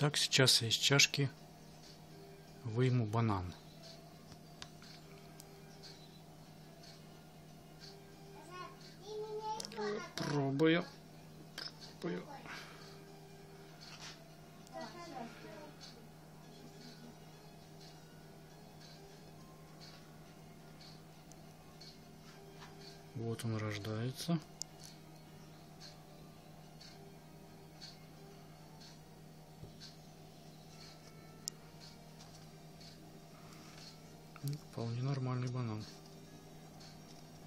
Так, сейчас я из чашки выйму банан. Пробую. Пробую. Вот он рождается. Вполне нормальный банан.